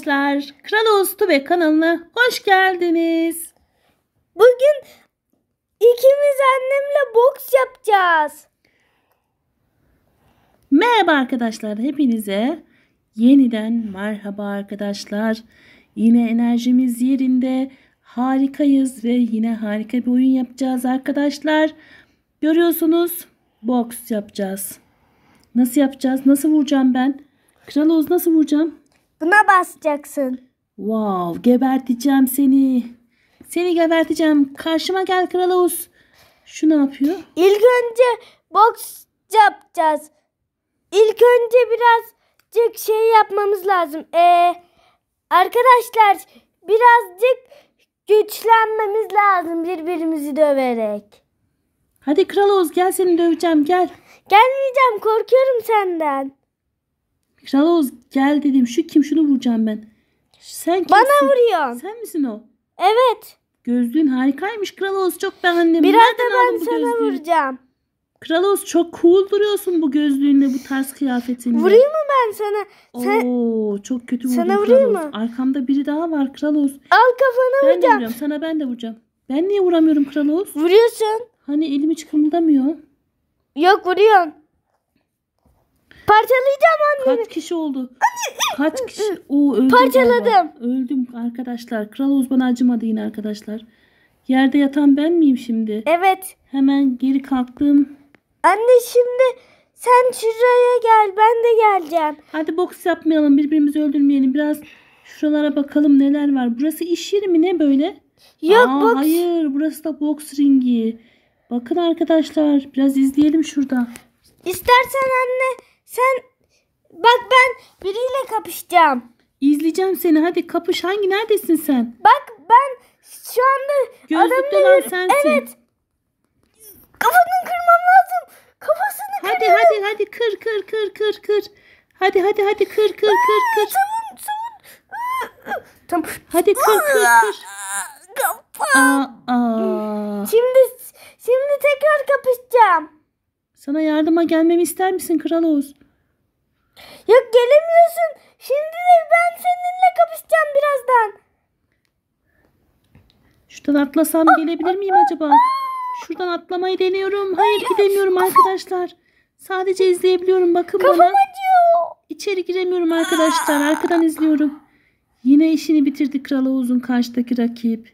Arkadaşlar Kral Oğuz Tube kanalına hoş geldiniz. Bugün ikimiz annemle boks yapacağız. Merhaba arkadaşlar hepinize yeniden merhaba arkadaşlar. Yine enerjimiz yerinde harikayız ve yine harika bir oyun yapacağız arkadaşlar. Görüyorsunuz boks yapacağız. Nasıl yapacağız? Nasıl vuracağım ben? Kral Oğuz nasıl vuracağım? Buna basacaksın. Wow, geberteceğim seni. Seni geberteceğim. Karşıma gel Kral Oğuz. Şu ne yapıyor? İlk önce boks yapacağız. İlk önce birazcık şey yapmamız lazım. Ee, arkadaşlar birazcık güçlenmemiz lazım birbirimizi döverek. Hadi Kral Oğuz gel seni döveceğim gel. Gelmeyeceğim korkuyorum senden. Kral Oğuz gel dedim. Şu kim şunu vuracağım ben. Sen kimsin? Bana vuruyorsun. Sen misin o? Evet. Gözlüğün harikaymış Kral Oğuz. Çok beğendim. Biraz da Nereden ben aldın bu sana gözlüğü? vuracağım. Kral Oğuz çok cool duruyorsun bu gözlüğünle bu tarz kıyafetinle. Vurayım mı ben sana? Sen Oo, çok kötü vurdun Sana vurayım mı? Arkamda biri daha var Kral Oğuz. al kafana Ben vuracağım. vuruyorum. Sana ben de vuracağım. Ben niye vuramıyorum Kral Oğuz? Vuruyorsun. Hani elim hiç kımıldamıyor. Yok vuruyorsun. Parçalayacağım annemi. Kaç kişi oldu? Kaç kişi? Oo, öldüm Parçaladım. galiba. Öldüm arkadaşlar. Kral Oğuz bana acımadı yine arkadaşlar. Yerde yatan ben miyim şimdi? Evet. Hemen geri kalktım. Anne şimdi sen şuraya gel ben de geleceğim. Hadi boks yapmayalım. Birbirimizi öldürmeyelim. Biraz şuralara bakalım neler var. Burası iş yeri mi ne böyle? Yok Aa, boks. Hayır burası da boks ringi. Bakın arkadaşlar biraz izleyelim şurada. İstersen anne sen bak ben biriyle kapışacağım. İzleyeceğim seni. Hadi kapış. Hangi neredesin sen? Bak ben şu anda Gözlüklü adamın- olan sensin. Evet. Kafanı kırmam lazım. Kafasını. Hadi hadi hadi kır kır kır kır kır. Hadi hadi hadi kır kır kır kır. Savun savun. Tamam. Hadi kır kır kır. Kafa. Aa, aa. Şimdi şimdi tekrar kapışacağım. Sana yardıma gelmemi ister misin Kral Oğuz? Yok gelemiyorsun. Şimdi de ben seninle kapışacağım birazdan. Şuradan atlasam gelebilir miyim acaba? Şuradan atlamayı deniyorum. Hayır gidemiyorum arkadaşlar. Sadece izleyebiliyorum. Bakın bana. Acıyor. İçeri giremiyorum arkadaşlar. Arkadan izliyorum. Yine işini bitirdi Kral Oğuz'un karşıdaki rakip.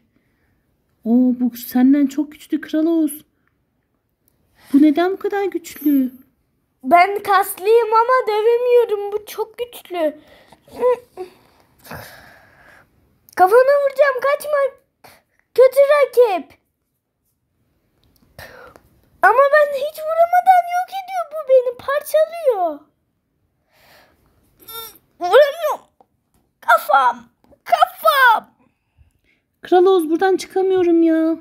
Oo bu senden çok güçlü Kral Oğuz. Bu neden bu kadar güçlü? Ben kaslıyım ama dövemiyorum. Bu çok güçlü. Kafana vuracağım. Kaçma. Kötü rakip. Ama ben hiç vuramadan yok ediyor. Bu beni parçalıyor. Vuramıyorum. Kafam. Kafam. Kral Oğuz buradan çıkamıyorum ya.